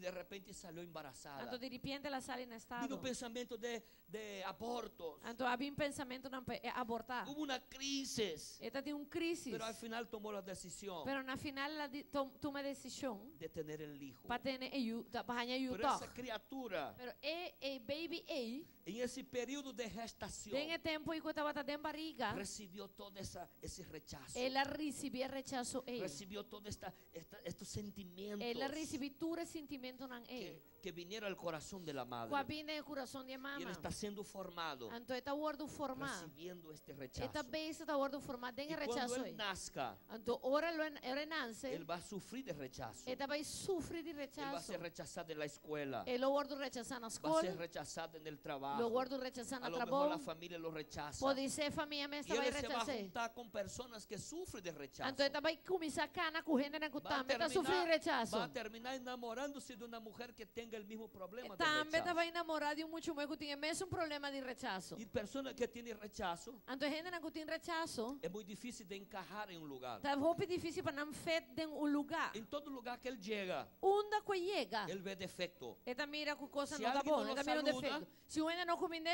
de repente salió embarazada. Anto di repente la sale in Vino estado. pensamiento de, de abortos. Anto había un pensamento de eh, abortar. Hubo una crisis. Esta de un crisis. Pero al final tomó la decisión Pero na final la di- tom- toma decisión de tener el hijo. para tener da- para Pero esa criatura, Pero e e baby e en ese periodo de gestación, tem tempo em que estava dentro barriga, recibió todo esa, esse rechazo. ela recebia rechazo e Recibió todos esta, esta- estos sentimientos ela recebia todo e. que, que vinieron al corazón de la Com a madre. no Y él está siendo formado, Anto eta word formar. recibiendo este rechazo. eta word formar Y den cuando rechazo él e. nazca, Anto ora lo ora nasce, él va a sufrir de rechazo. Eta vai sofrer de va a rechazo. ser rechazado en la escuela. Ele word rechazar na Va a ser escola, rechazado en el lo rechazar A na lo mejor trabalho. la familia lo rechaza. Pode ser família Y mestra vai él se va a rechazar. juntar con personas que sufren de rechazo. Anto eta vai começar a cana na Va a, kutama, eta sofrer terminar, rechazo. va a terminar enamorándose de una mujer que tenga el mismo problema Também rechazo. vai namorar de um muito que tinha mesmo problema de rechazo. Y personas que tienen rechazo, Anto gente na kutin rechazo, es muy difícil de encajar en un lugar. tá roupa difícil para não fet den um lugar. En todo lugar que él llega, Onda que chega, él ve defecto. eta mira que coisa não tá bom, lo mira um defeito. Se o ainda não cominde,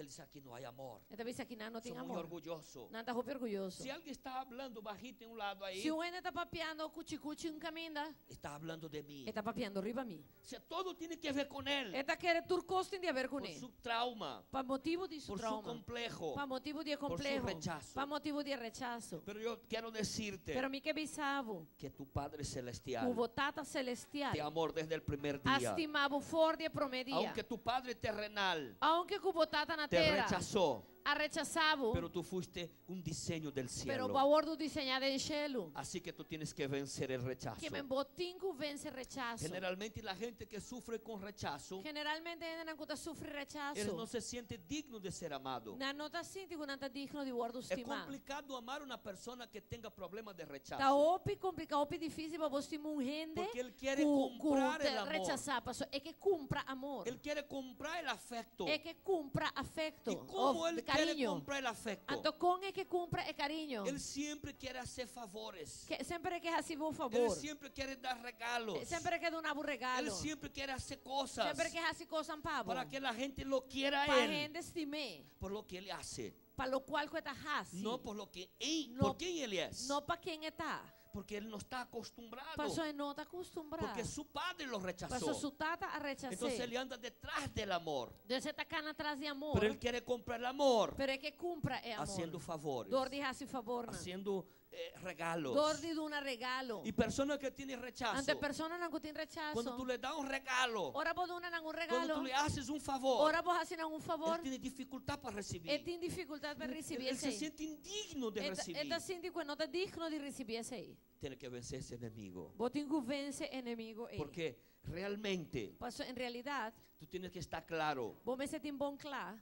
Él dice, aquí no hay amor. eta vê aqui não, não tem Soy muy amor. orgulloso. Não tá roupa orgulhoso. Si alguien está hablando bajito en un lado ahí, Se o ainda tá papiando cuchi-cuchi um caminho, está hablando de mí. eta papiando riba a mim. O sea, todo tiene que ver con él. Eta quer tur costem de haver com Por ele. su trauma, Para motivo de su por su trauma. complejo. Para motivo de por su complejo. rechazo. Para motivo de rechazo. Pero yo quiero decirte Pero mi que bisavo, que tu Padre Celestial o tata celestial, te amor desde el primer día. estimava for de promedia. Aunque tu Padre terrenal Aunque cubo tata te rechazó, a rechazava, pero tú fuiste un diseño del pero cielo. valor do diseñado em cielo. Así que tú tienes que vencer el rechazo. Que me botinco vence rechazo. Generalmente la gente que sufre con rechazo, Generalmente não cuta sofre él rechazo. no se siente digno de ser amado. Na nota sinti que não tá digno de guardo Es estimar. complicado amar a una persona que tenga problemas de Tá rechazo. opi complicado, opi difícil para você um rende. Porque él quiere cu- cu- comprar el amor. rechazar, pastor. É que cumpra amor. Él quiere comprar el afecto. É que cumpra afecto. ¿Y cómo of- él carinho. comprar el afecto? Então, com é que cumpra é carinho. Él siempre quiere hacer favores. Que, sempre que recebe um Él favor. siempre quiere dar regalos. Sempre que dá um Él regalo. siempre quiere hacer cosas Sempre que recebe coisa pavo. para que la gente lo quiera a Para él gente estimar. por lo que él hace. Para lo qual coisa raça. No por lo que él, No- por quién él es. Não para quem está. Porque él no está acostumbrado. Pastor, ele não está acostumado. Porque su padre lo rechazó. su tata a rechazar. Entonces él anda detrás del amor. Deus está cá atrás de amor. Pero él quiere comprar el amor Pero é que cumpra é amor. haciendo favores, Dor de favor. haciendo eh, regalos. De um regalo. Y personas que tienen rechazo, Ante persona não tem rechazo. cuando tú le das un regalo, Ora vos dona um cuando regalo. tú le haces un favor, Ora vos assinar um favor. él tiene dificultad para recibir. Ele tem dificuldade para Él, receber él se siente indigno de Ele recibir. está sentindo que não está digno de receber esse aí. Tiene que vencer ese enemigo. Vos tem que vencer inimigo aí. Porque realmente Pastor, em realidade, tú tienes que estar claro. vos me sentís bom claro.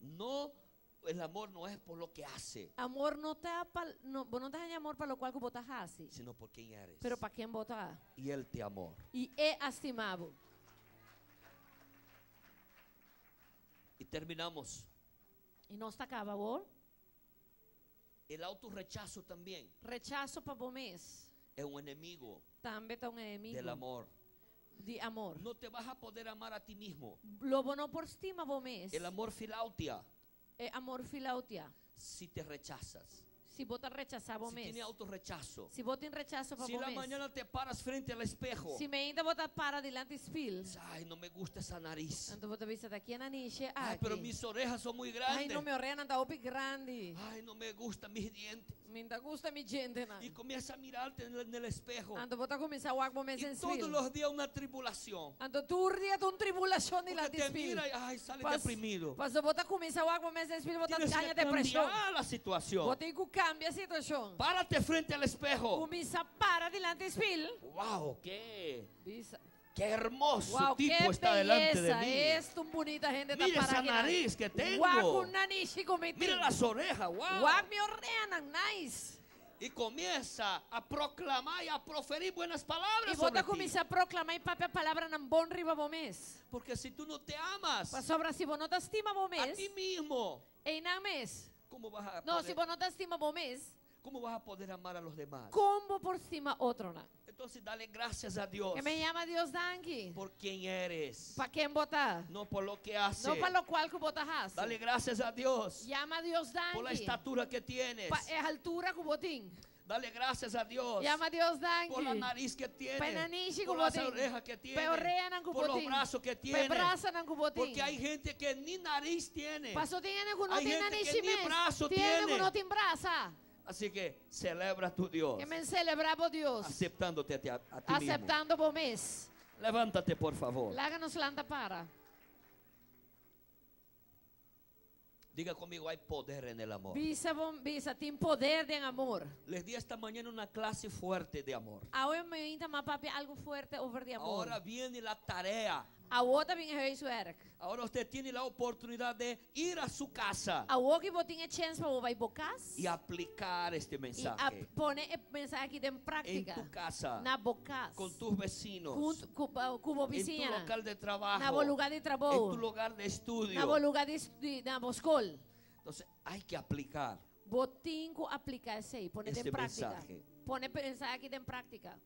No, el amor no es por lo que hace, Amor não tá pa, não, vos não tá em amor para lo qual que vos hace, sino por quién eres. pero para quem vos y él te amó. E é estimado. Y terminamos. E não está acaba, vos? El autorrechazo también Rechazo para vos mês. es un enemigo Também tá um inimigo del amor. de amor. No te vas a poder amar a ti mismo. Lobo não por estima vos mês. El amor filautia É amor filautia. si te rechazas. Se vos tá rechazar vos Si tiene autorrechazo. Se vos tem rechazo para Si vos la mañana te paras frente al espejo. Se me ainda botar para delante espelho. dices, Ay, no me gusta esa nariz. Então vou vista daqui na niche. Ay, pero mis orejas son muy grandes. não me orena tá opi grande. Ay, no me gustan mis dientes. Me tá gusta mi gente na. Y comienza a mirarte en el, en el espejo. Ando botar começar em todos espelho. los días una tribulación. Ando tribulação espelho. mira sale Pas- deprimido. Eu botar começar em espelho, que depressão. cambiar. Vou ter que a situação. Párate frente al espejo. Começa para espelho. Wow, qué, Bisa. Qué hermoso que tipo está delante de mí. Es tão bonita gente Mira esa nariz que tengo. Mira las orejas, wow. Me ordenan, nice. Y comienza a proclamar y a proferir buenas palabras E sobre tá ti. começar a proclamar e papel a palavra num bom riba bom mês. Porque si tú no te amas Para sobra se vos não te estima bom a ti mismo, E não mês. ¿cómo vas a Não, poder se vos não te estima bom mês. ¿Cómo vas a poder amar a los demás? Como por cima outro na. Entonces dale gracias a Dios Que me llama Deus danke. por quien eres, Para quem botar? no por lo que haces. Não para lo qual que raça. Dale gracias a Dios Llama a Deus por la danke. estatura que tienes. Pa, a altura que botim. Dale gracias a Dios Llama a Deus por la danke. nariz que tienes, Penanishi por las orejas que ng por los brazos que kuboting. Porque hay gente que ni nariz tiene. Tiene no Hay tiene gente que ni brazo Tiene tiene. Tiene. Así que celebra a tu Dios, Que me celebramos Deus. aceptándote a ti, a- ti mismo. Aceptando por. Levántate, por favor. Láganos lanta para. Diga conmigo, hay poder en el amor. Visa, visa, tem poder de amor. Les di esta mañana una clase fuerte de amor. Ahora me invita más papi algo fuerte over de amor. Ahora viene la tarea. A outra vem a isso Eric. Ahora usted tiene la oportunidad de ir a su casa A outra que botin a chance para vai bocas. y aplicar este E a mensaje pone a mensagem em en prática. tu casa, Na bocas. con tus vecinos, Junto com com a en tu vizinha. local de Na trabajo, bo lugar de en tu trabalho. lugar de Na bo estudio. lugar de, de na escola. Entonces hay que aplicar. Botin com aplicar isso aí. Este em prática. mensaje. Pone mensagem em prática.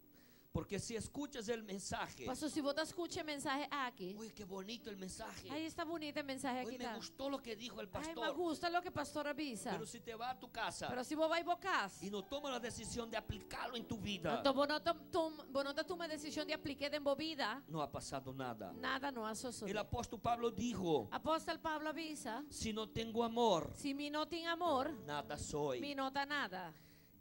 Porque si escuchas el mensaje, Pastor, se você escuta a mensagem aqui. uy, qué bonito el mensaje. Aí está bonita a mensagem Hoy aqui. me gustó lo que dijo el Ai, me pastor. gusta lo que pastor avisa. Pero si te va a tu casa Pero se você vai bocas. y no toma la decisión de aplicarlo en tu vida, Então, você não tom- você não toma a decisão de aplicar em vida. no ha pasado nada. Nada não ha El sucedido. apóstol Pablo dijo, Apóstolo Pablo avisa. si no tengo amor, Se me não tem amor, nada me soy. não dá nada.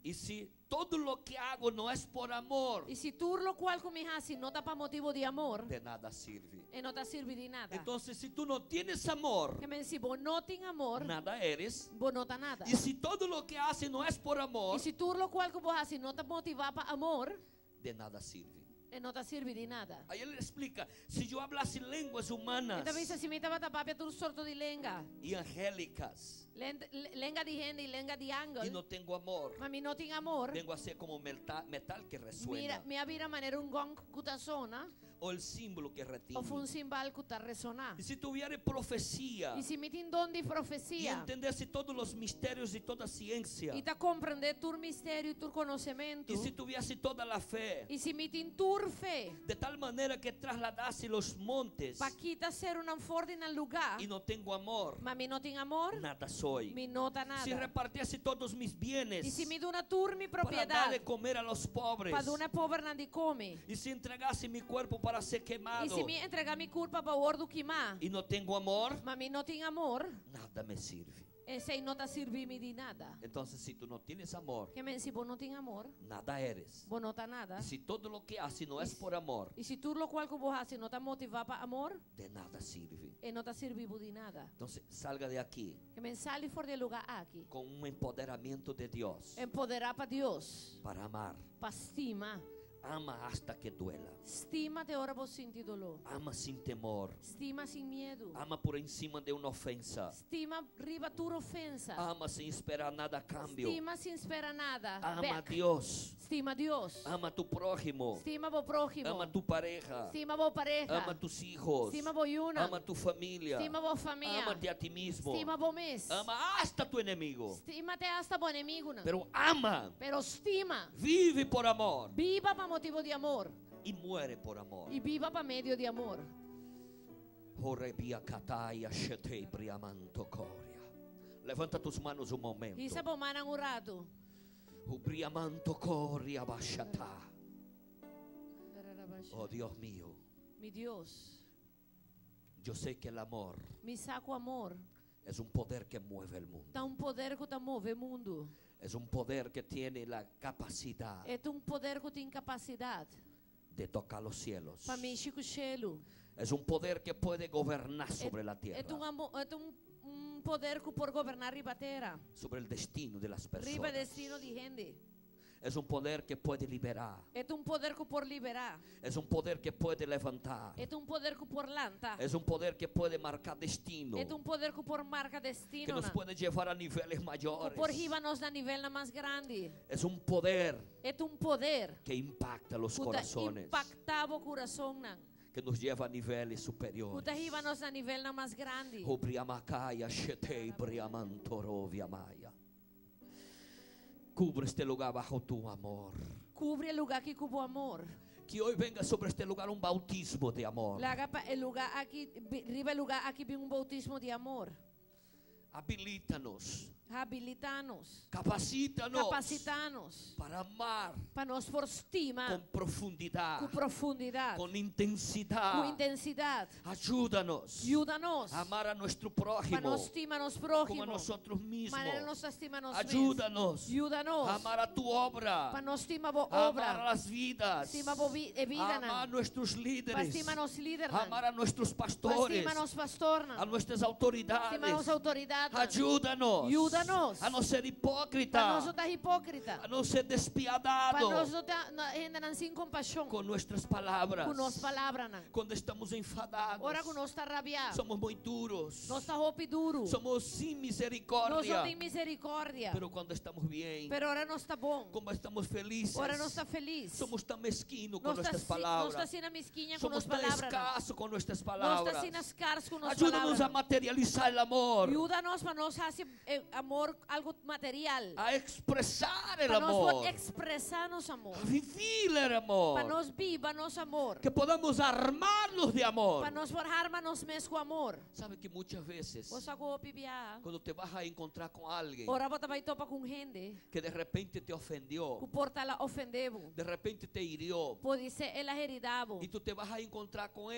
Y si todo lo que hago no es por amor, E se tudo lo qual que me hace não dá para motivo de amor, de nada sirve. e não te serve de nada. Entonces, si tú no tienes amor, Que me se você não tem amor, nada eres. você não dá nada. Y si todo lo que haces no es por amor, E se tudo lo qual que você hace não te motiva para amor, de nada sirve. E não te serve de nada. Ahí él explica, si yo hablase lenguas humanas Então, visa, se me estava tapando tudo sorto de lenga. y angélicas Len- Lenga de gente e lenga de y ángel. no tengo amor, me não tem amor. vengo a ser como metal, metal que Mira, resuena me vira maneira um gong que o el símbolo que ou um retiene. cimbal que tá ressonar. Y si tuviera profecía E se tem dom de y profecia, entenderse todos los misterios y toda ciencia, e tá compreender tu mistério e tu conhecimento, y si tuviese toda la fe, e se me tem tur fé, de tal manera que trasladase los montes para quita ser um forte no lugar, y no tengo amor, mas me não tem amor, nada soy. não dá Si nada. repartiese todos mis E bienes se me dá uma tur mi para propriedade, darle comer a los pobres, dar uma pobre não de come, y si entregase mi cuerpo para ser e quemado se me entregar mi culpa para o ordo queimar, y no tengo amor, mas não tem amor, nada me sirve. esse aí não tá servindo de nada. Entonces, si tú no tienes amor, Que me se você não tem amor, nada eres. você não tá nada. Y si todo lo que haces no es por amor, E se tudo lo qual que você hace não te motivar para amor, de nada sirve. e não te serviu de nada. Entonces, salga de aquí Que me sale fora de lugar aqui. con un empoderamiento de Dios Empoderar para Deus, para amar. para estima. Ama hasta que duela. Estima te hora você sentir dolor. Ama sin temor. Estima sem medo. Ama por encima de una ofensa. Estima riba tua ofensa. Ama sin esperar nada a cambio. Estima sem esperar nada. Ama a. Dios. Estima Deus. Ama a tu prójimo. Estima o próximo. Ama a tu pareja. Estima o pareja. Ama a tus hijos. Estima o Yuna. Ama a tu familia. Estima o família. Amate a ti mismo. Mês. Ama hasta tu enemigo. Estima te hasta o inimigo. não. Pero ama. Pero estima. Vive por amor. Viva para motivo de amor. Y muere por amor. E viva para meio de amor. Levanta tus manos un momento. Isa po manang urado. Ubriamanto coria bashata. Oh Dios mío, Mi Deus, yo sé que el amor mi saco amor. es un poder que mueve el mundo. Tá um poder que move o mundo. Es un poder que tiene la capacidad É um poder que tem capacidade de tocar los cielos. para mexer com o cielo. Es un poder que puede gobernar sobre la É um, tierra, amo- é um, um poder que por governar riba terra. sobre el destino de las Riba personas. destino de gente. Es un poder que puede liberar. É um poder que por liberar. Es un poder que puede levantar. É um poder que por lanta. Es un poder que puede marcar destino. É um poder que por marca Que destino. nos na. puede llevar a niveles Que mayores. por riba nos na nível na mais grande. Es un poder É um poder que impacta los que corazones. coração. na. Que nos lleva a niveles Que superiores. nos na nível na mais grande. Cubre este lugar bajo tu amor. Cubre el lugar aquí con amor. Que hoy venga sobre este lugar un bautismo de amor. Le haga el lugar aquí, arriba el lugar aquí viene un bautismo de amor. Habilítanos, Habilitanos, capacítanos capacitanos, para amar para nos por estima, con profundidad, con profundidad, con intensidad. con intensidad. Ayúdanos Ayúdanos a amar a nuestro para prójimo nos estima nos como prójimo, a nosotros mismos. para nos estima nos Ayúdanos Ayúdanos a amar a tu obra, para nos estima bo a amar a obra, las vidas, estima e a vida amar a nuestros para líderes, estima nos líder a amar a nuestros para pastores, estima nos pastor a nuestras estima nos autoridades. autoridad nan, Ayúdanos Ayúdanos. a no ser para hipócrita, nos estar hipócrita, a no ser para despiadado nos estar na- gente nan sin compasión, con nuestras palabras. con nos palabras nan. Cuando estamos enfadados, Ora con nos está rabiado, somos muy duros, nos está hopi duro, somos sin nos misericordia. tem misericordia, Pero cuando estamos bien, pero ahora no está bom, como estamos felices, ahora no está feliz, somos tan mezquinos con no está, nuestras si- no palabras. está sin mesquinha con Somos nos tan palabras, nan. escasos con nuestras no palabras. está sin ascars con nos Ayúdanos a palabras. materializar el amor, Ayúdanos para nos hacer eh, amor algo material. a expresar el Para nos amor, expresarnos amor. a vivir el amor. Para nos vivanos amor. Que podamos armarnos de amor. Para nos forjarnos mes com amor. Sabe que muchas veces, O sa ko pibia. cuando te vas a encontrar com gente. que de repente te ofendió, de repente te hirió, ela y tú te vas a encontrar com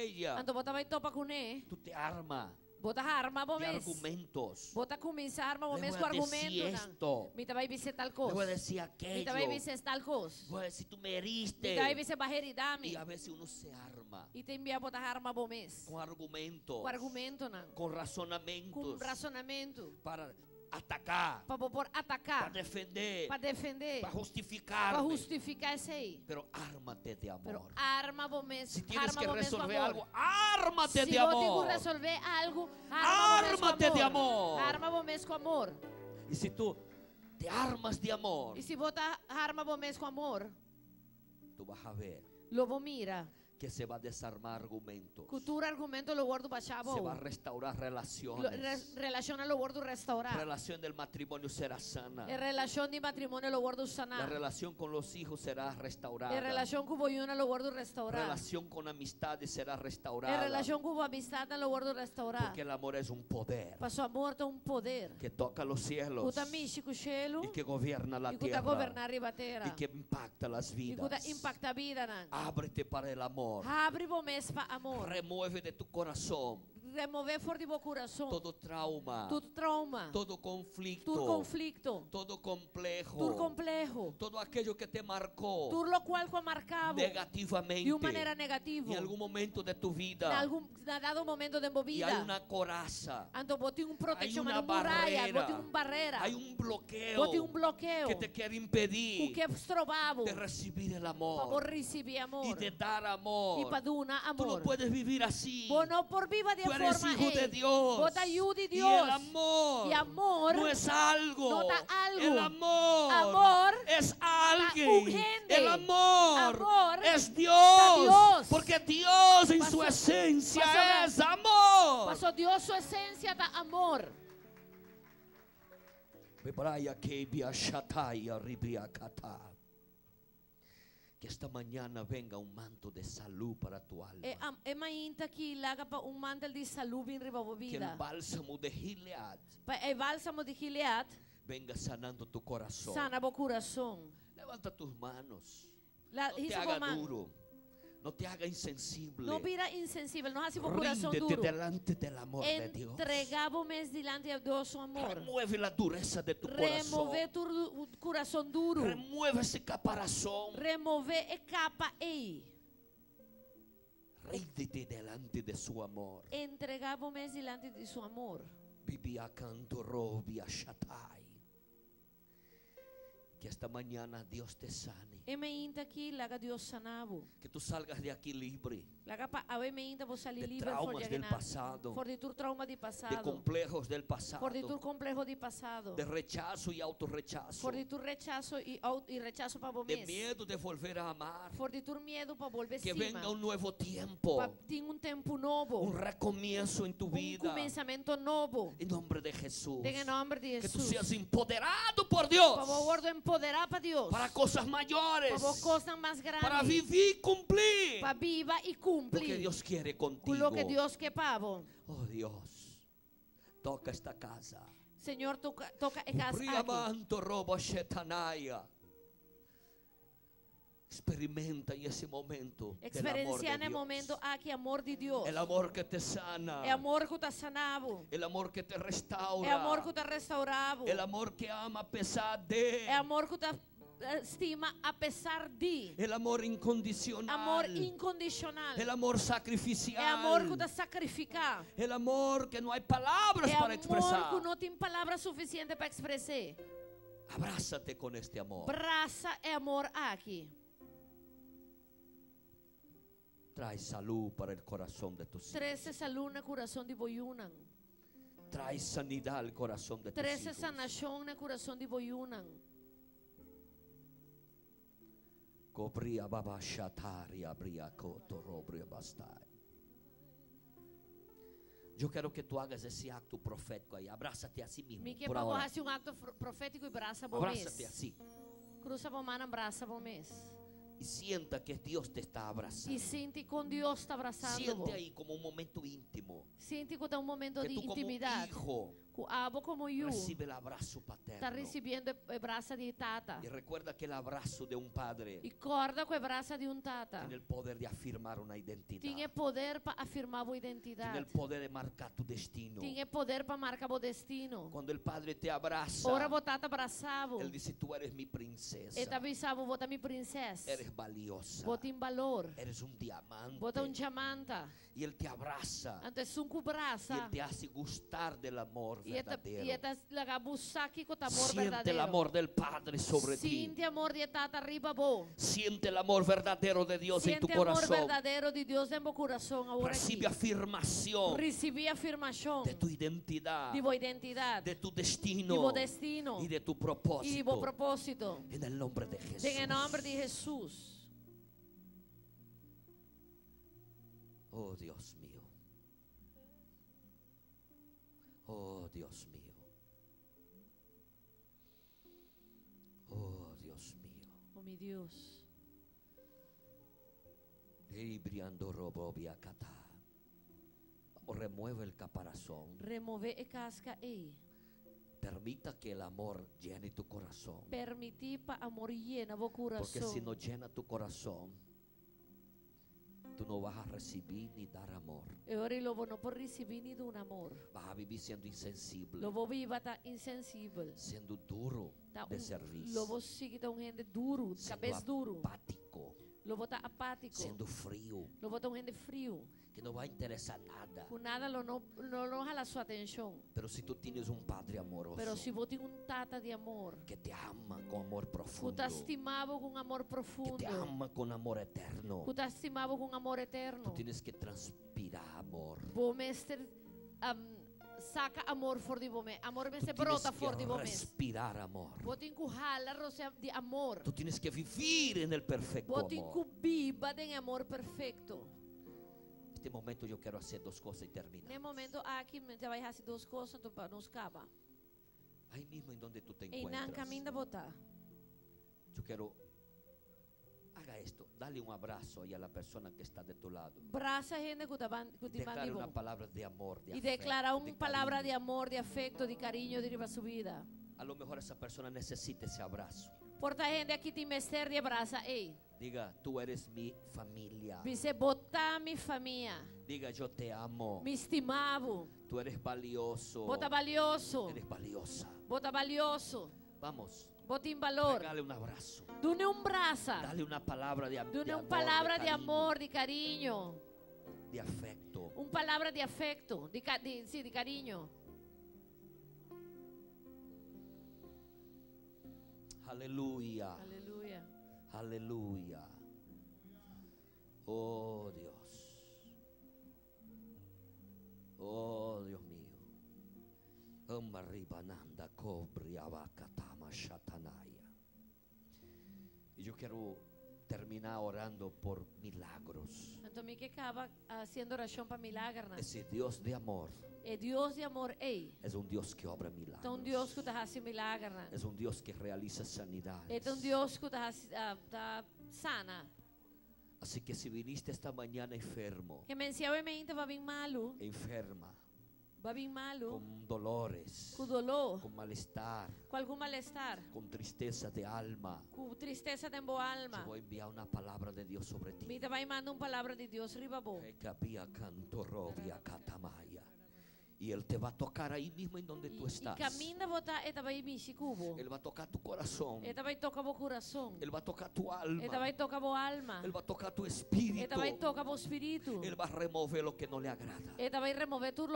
ne. tú te armas Bota arma bo de mes. argumentos. Bota começa arma Le mes voy com a decir argumento. esto. Mita vai viser tal Le voy a coisa. decir Mita vai aquello. viser tal coisa. Voy a decir, tú me Mita vai heriste. viser barreiridame. Y a veces uno se arma E tem bia bota arma mes. con argumentos, Com argumento não. con Com razonamientos razonamento. para atacar, Para por para atacar. defender, Para defender. para Para justificar. justificar isso aí. Pero ármate de Pero amor. arma bo mes. Si tienes arma que resolver amor. algo, ármate Se de vos amor. que resolver algo, arma Ármate de amor. Arma bo mes com amor. Y si tú te armas de amor, E se botar arma bo mes com amor, tú vas a ver lobo mira. Que se va a desarmar argumentos. Cultura argumento lo guardo bachabo. Se va a restaurar relaciones. re- relaciona lo guardo La restaurar. relación del matrimonio será sana. En relación de matrimonio lo guardo La sanar. relación con los hijos será restaurada. En relación con boyuna lo guardo La restaurar. relación con amistades será restaurada. relación con amistad lo guardo restaurar. Porque el amor es un poder Pasó amor tem um poder. que toca los cielos Kuta mishi ku shelo. y que gobierna la kuta tierra y que impacta las vidas. impacta a vida. Ábrete para el amor. Abre bom mês para amor. Remueve de tu corazón Remover fora de bom coração. todo trauma, Tudo trauma. todo conflicto, Tudo conflicto. todo complejo, Tudo complexo. todo aquello que te marcó Tudo lo qual com marcavo. negativamente De uma maneira negativa. en algún momento de tu vida algum na dado momento de y movida. hay una coraza, Ando botei um proteção, Hay una muralha, barreira. botei um barreira. hay un bloqueo Botei um bloqueio. que te quiere impedir que estrobava. de recibir el amor receber y amor. de dar amor. para dar Tú no amor. puedes vivir así. Vos no por viva de eres forma hijo de. Dios. Ayuda de Y Dios. el amor, Y amor no es algo. no da algo. El amor, Amor es alguien. El amor, Amor es Dios. Dios. Porque Dios en su esencia pasó- es amor. Pasó Dios su esencia da amor. Bebraya. Que esta mañana venga un manto de salud para tu alma. É, é mainta que laga um mantel de saúde em riba que el vida. bálsamo de Gilead é bálsamo de Gilead, venga sanando tu corazón. sana coração. Levanta tus manos. La, No te haga duro. No te haga insensible. Não vira insensível, não hace bo coração duro. delante del amor de Dios. Entregava mes delante de o amor. Remueve la dureza de tu corazón. Remover tu coração duro. Remueve ese caparazón. Remover e capa ei. Ríndete delante de su amor. Entregava mes delante de seu amor. Bibia canto robia shatai. Que esta mañana Dios te sane. Que tú salgas de aquí libre. De traumas del pasado, de complejos del pasado, de rechazo y autorrechazo, de miedo de volver a amar. Que venga un nuevo tiempo, un recomienzo en tu Un vida. En nombre de Jesús. Que tú seas empoderado por Dios pa Dios. para cosas mayores, Pa vos cosas más grandes. para vivir y cumplir Pa viva y lo que cumplir. Dios quiere con contigo. lo que Dios que pavo. Oh Dios, toca esta casa. Señor, toca, toca casa Experimenta en ese momento amor Experiencia el Dios. momento aquí amor de Dios. El amor que te sana. É amor que te sanavo. El amor que te restaura. É amor que te restaurava. El amor que ama a pesar de. É amor que te eh, estima apesar de. El amor incondicional. Amor incondicional. El amor sacrificial. É amor que te sacrificar. El amor que no hay palabras É para amor expresar. que não tem palavra suficiente para expressar. Abrázate con este amor. Braça é amor aqui. Trae salud para el corazón de tus hijos. Trece salud no coração de Boyunan. Trae sanidad al corazón de tus Trece hijos. sanação no coração de Boyunan. Cobría baba shatari abría koto robria bastai. Yo quiero que tú hagas ese acto profético ahí. Abrázate a sí mismo. Me que por para ahora. fazer um acto profético e braça bom Abrázate mês. así. Cruza bom mana, braça bom mês. Y sienta que Dios te está abrazando. E sente com Deus está abraçando. Siente ahí como un momento íntimo. Que está um momento Que de tú como intimidade. hijo abo como eu. recibe el abrazo Está paterno. recebendo o braço de tata. Y recuerda que el abrazo de un padre E corda com o braço de um tata. tiene el poder de afirmar una identidad. Tinha poder para afirmar a Tiene identidade. el poder de marcar tu destino. Tinha poder para marcar o destino. Cuando el padre te abraza, Ora o tata abraçava. él dice, tú eres mi princesa. Ele avisava, bota minha princesa. Eres valiosa. Bota em valor. Eres un diamante. Bota um diamanta. Y él te abraza. Antes um com Y braça. él te hace gustar del amor Verdadero. amor Siente el amor del Padre sobre ti. Sente amor de tata arriba bo. Siente el amor verdadero de Dios en tu Siente amor corazón. de Recibe afirmación Recebi afirmação de tu identidad, de tu de destino y de tu de propósito. En el nombre de Jesús. De. Oh Dios mío. Oh Dios mío. Oh Dios mío. Oh robobia cata. Vamos, remueve el caparazón. Remover a casca aí. Permita que el amor llene tu corazón. Permitir para amor llena o Porque coração. si no llena tu corazón, tú no vas a recibir ni dar amor. Ora lobo não por receber ni um amor. Vas a vivir siendo insensible, Lobo viva tá insensível. siendo duro Tá de um, servicio, lobo sigue tá um gente duro, siendo cabeça duro. apático, Lobo tá apático. siendo frío, Lobo tá um gente frio. que no va a interesar nada. Com nada lo não não jala sua atenção. Pero si tú tienes un Padre amoroso Pero se você tem um tata de amor, que te ama con amor que profundo, te estimava com amor que profundo, te ama con amor eterno, que te estimava com amor tú eterno. tienes que transpirar amor. Bom mestre um, saca amor for de bome. Amor tienes brota de que bome. respirar amor. Bote encujar rosa de amor. Tú tienes que vivir en el perfecto Bote amor. encubiba de amor perfeito. Este momento yo quiero hacer dos cosas y terminar. Nesse momento aqui já vai fazer duas coisas então para nos acabar. Ahí mismo en donde tú te não encuentras. caminho da botar. Yo quiero haga esto, dale un abrazo ahí a la persona que está de tu lado. Te Declara una palabra de amor, de E afecto, declara de uma palavra de cariño. amor, de afeto, de carinho de sua vida. A lo mejor esa persona necesita ese abrazo. Porta gente aqui tem mestre de abraça. Ei, Diga, tú eres mi familia. você botar minha família. Diga, yo te amo. Me estimavo. Tú eres valioso. Bota valioso. Eres valiosa. Bota valioso. Vamos, Bota em valor. regale un abrazo. Dune un brazo. Dale una palabra de, Dune una palabra de amor, de cariño. De afecto. Un palabra de afecto, sí, de cariño. Aleluya. Aleluya. Aleluya. Oh Dios. Oh Dios mío. Amaribananda cobriaba katama shatanaya. Yo quiero terminar orando por milagros. Então, me que acaba haciendo oração para milagre. Ese Dios de amor É Deus de amor, ei. es un Dios que obra Então, milagros. Deus que está fazendo milagre. Es un Dios que realiza sanidades. Então, Deus que está tá sana. Así que si viniste esta mañana enfermo, Que mensalmente vai vir malo, enferma, vai vir malo, con dolores, com dolor, con malestar, com algum malestar, con tristeza de alma, com tristeza da yo alma. voy a enviar una palabra de Dios sobre ti. Me vai mandar uma palavra de Deus riba bom. Rekabia kantorobia katamaya. Y Él te va a tocar ahí mismo en donde E, tú estás. vai. Él va a tocar tu corazón. Vai. Él va a tocar tu alma. vai. Él va a tocar tu espíritu. Vai. Él va a remover lo que no le agrada. Vai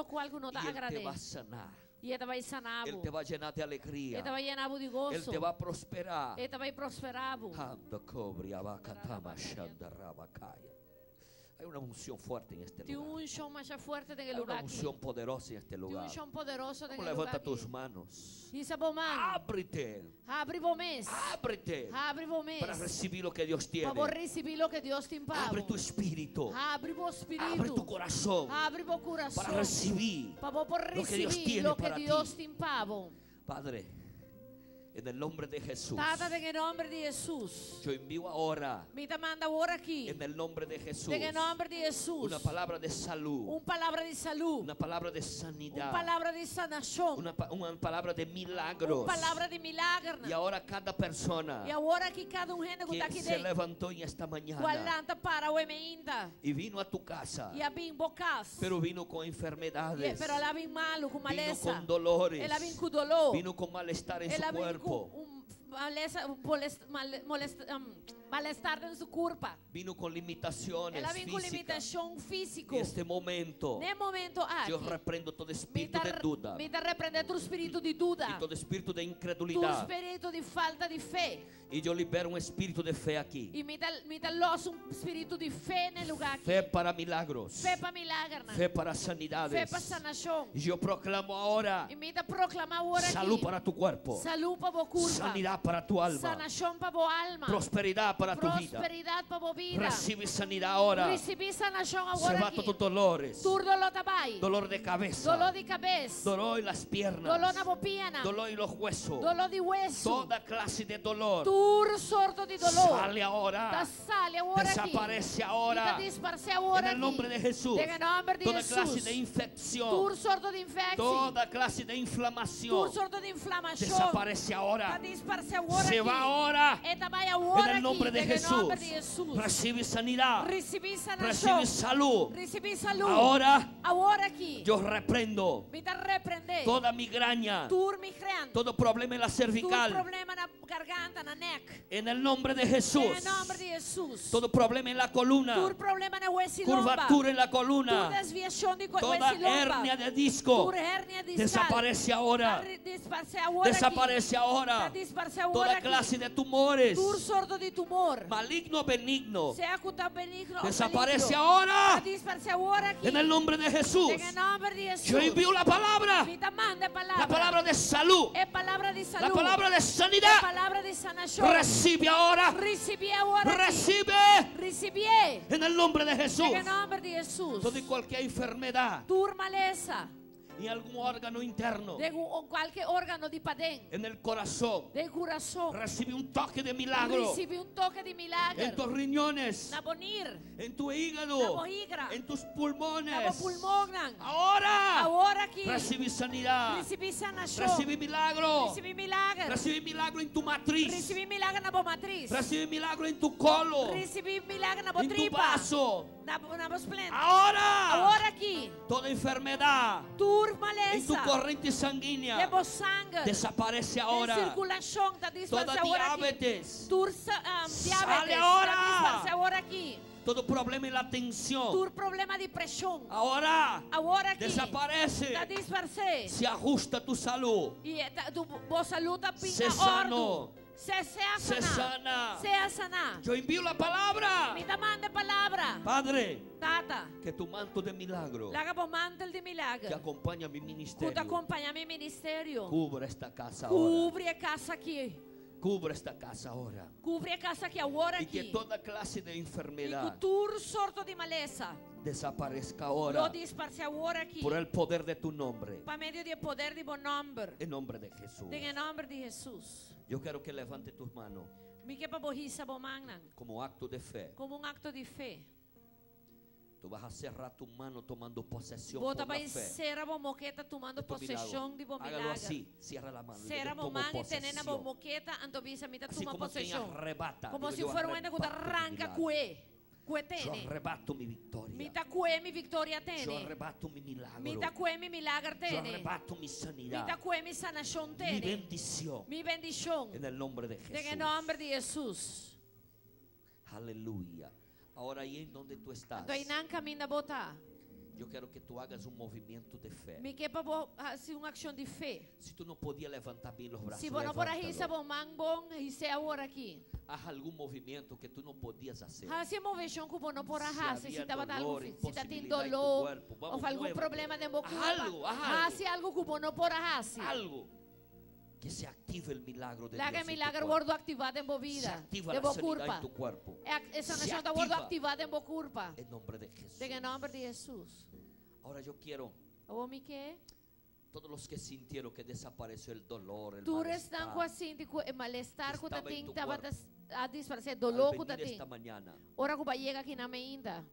qual não Y te Él te va a sanar. E eta vai sanar. Él te va a llenar de alegría. Eta vai llenar de Él gozo. te va a prosperar. Eta vai prosperar. Handa cobri abacatama shandarabakaya. Hay una unción fuerte en este Tem lugar. mais forte Hay naquele una lugar aqui. unción poderosa en este lugar. chão poderoso Vamos, naquele lugar levanta tus manos. Isso é bom, mano. Ábrete. Abre o mês. Ábrete. Abre o mês. Para recibir lo que Dios tiene. Para receber o que Deus tem para Abre tu espíritu. Abre o Abre espírito. tu corazón. Abre o coração. Para recibir. Para por lo que Dios tiene o que para Deus ti. Padre, en el nombre de Jesús. Tata, de. Yo envío ahora. Me te manda agora aqui. En el nombre de Jesús. De. Una palabra de salud. Uma palavra de saúde. Una palabra de sanidad. de. Una, pa- una palabra de milagros. Uma palavra de milagre. Y ahora cada persona E agora que cada um que está se dentro. levantó en esta mañana Guardanta para o emenda. y vino a tu casa, bocas. pero vino con enfermedades, pero ela vem malo, com vino con dolores, Ela dolor. vino con malestar en su Ela cuerpo, corpo. Um, molesta, molesta, molesta, um, malestar em sua corpo. vino con limitaciones Ela vem com físicas. limitação física. En este momento, Nesse momento, ah, yo aqui, reprendo todo me espíritu dá, de duda me dá repreender tu espírito de dúvida. y todo espíritu de Tu incredulidad. espírito de falta de fé. Y yo libero un espíritu de fe aquí. E me dá, me dá los um espírito de fé no lugar aqui. Fe para milagros, Fé para milagre. fe para Fé sanidades. para sanação. Y yo proclamo ahora E me dá proclamar agora salud aqui. para tu cuerpo, Saúde para o corpo. sanidad para tu alma, Sanação para a alma. prosperidad para tu vida. Recibe sanidad ahora. Recebi sanação Se agora va todos dolores, Tur dolor de cabeza, Dolor de cabeça. dolor en las piernas, Dolor na bopiana. dolor en los huesos, Dolor de hueso. toda clase de dolor. Tur sorto de dolor. Sale Da ahora, sale agora aqui. desaparece ahora. E disparce En el nombre de. Jesús, Em nome de toda clase de infección, Tur sorto de infecção. toda clase de Tur inflamación, sorto de inflamação. desaparece Da ahora. disparce agora Se va ahora. En el nombre de Jesús, recibe sanidad, sanação. recibe salud. Recebi saúde. Ahora Agora aqui. yo reprendo toda migraña, todo problema en la cervical. problema na garganta, na neck. En el nombre de Jesús. De. Todo problema en la columna, problema curvatura en la columna, toda hernia de disco, desaparece ahora. Desaparece ahora. Toda clase de tumores, Tumor. maligno, benigno, Sea benigno. desaparece ahora. Aqui. En el nombre de Jesús. En de. Yo envío la palabra, la palabra de salud, de la palabra de sanidad. de. Recibe ahora, recibe en el nombre de Jesús. En de. Toda cualquier enfermedad Turmaleza. En algún órgano interno, De qualquer órgano de padem. en el corazón, De coração. recibe un toque de milagro toque de en tus riñones, bonir. en tu hígado, bohigra. en tus pulmones. Ahora recibe sanidad, recibe milagro, milagre. recibe milagro en tu matriz, na recibe milagro en tu colo, na en tu vaso. Na, na boa esplenda. Ahora Agora aqui. toda enfermedad en tu Turmaleza. corriente De sanguínea boa sangue. desaparece De ahora. circulação. Da disfarce Toda agora aqui. diabetes, Tur sa- ah, Sale diabetes. ahora. Da disfarce agora aqui. todo problema en la tensión, Tur problema de pressão. ahora Agora aqui. desaparece. Da disfarce. Se ajusta tu salud. E é, tá- tu boa saúde Se pinta ordo. Se sea Se sana. sana. Sea sana. Yo envío la palabra. Mi mande palabra. Padre, Tata. que tu manto de milagro Laga po mantel di que milagro. acompaña mi ministerio. te acompanha a mi ministério. Cubra esta casa ahora. Cubre casa aqui. Cubra esta casa ahora. Cubre casa aqui agora Y que aqui. toda clase de enfermedad cultura sorto de maleza. desaparezca Lo ahora disparce agora aqui. por el poder de tu nombre. Para medio de poder de bom nome. En nombre de Jesús. Em nome de Jesus. Yo quiero que levante tus manos Mi que pa borrissa bom magnan. como acto de fe. Como um acto de fé. Tú vas a cerrar tu mano tomando posesión Bota por la para fe. cera bom moqueta tomando de tu milagro. possessão de bom Hágalo milagre. así, cierra la mano. y Cera diga, bom "Tomo mang e tenena bom posesión". moqueta antovisa mita Así toma como quien possessão. arrebata. Como digo se yo, fuera uma que arrebato mi arranca milagro. cue. Yo arrebato mi victoria. Mita cue mi victoria Yo tene. arrebato mi milagro. Mita cue mi milagre Yo tene. arrebato mi sanidad. Mi sanação Mi tene. bendición. Mi bendição. En el nombre de Jesús. Em nome de Jesus. Aleluya. Ahora ahí en donde tú estás. Então aí não Yo quiero que tú hagas un movimiento de fe. Me para fazer uma ação de fé. Si tú no podías levantar bien los brazos, Se você não bom bom, agora aqui. movimiento que. Há você não Se se estava dolor, algo, se está tendo tu dolor, ou algum problema de boca. Algo, algo. Que você não. Algo que se active el milagro de Laga Dios en tu milagre cuerpo. gordo activado em Se vida. activa De la boa sanidad culpa. en tu cuerpo. Se está gordo activada em. En nombre de Jesús. Nome de Jesus. Ahora yo quiero O me que? todos los que sintieron que desapareció el dolor, el Tu com assim de co- malestar que em tendo, estava cuerpo. a al dolor que tendo. mañana, Ora que chegar aqui na ainda.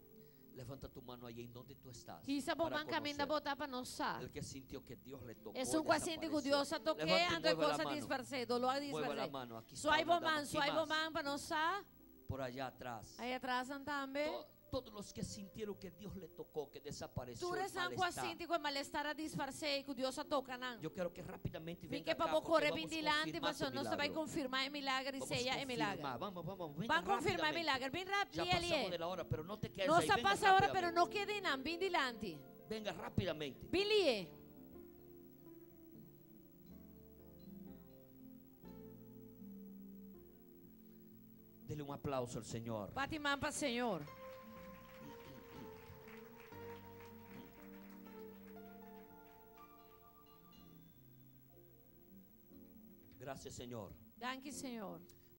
levanta tu mano ahí en donde tú estás. Para man caminha conocer. botar para nós sa. El que sintió que Dios le tocó. É um paciente que toque, Levanta y ando mueve la mano. disfarçar, dolor a Mueva la disfarçar. mano. Aquí Suai una bom dama. man, ¿Quién suai bom más? man para nós sa. Por allá atrás. Aí atrás também. To- todos los que sintieron que Dios le tocó, que desapareció Tu el estão com malestar. assim com malestar a disfarçar que Deus a toca não. Yo quiero que acá para porque correr vamos bem dilante, confirmar mas tu nós vai milagro. confirmar o milagre e Vamos seja é milagre. confirmar. Vamos, vamos, Vamos confirmar rápidamente. milagre, bem rápido, Ya ali, pasamos ali. de la hora, pero no te quedes Nós ahí. a Venga passa a hora, pero rápidamente. não quede não, bem dilante. Venga rápidamente. Bilie. Dele un aplauso al Señor. Bate mão para Senhor. Gracias, Señor. Danke, Senhor.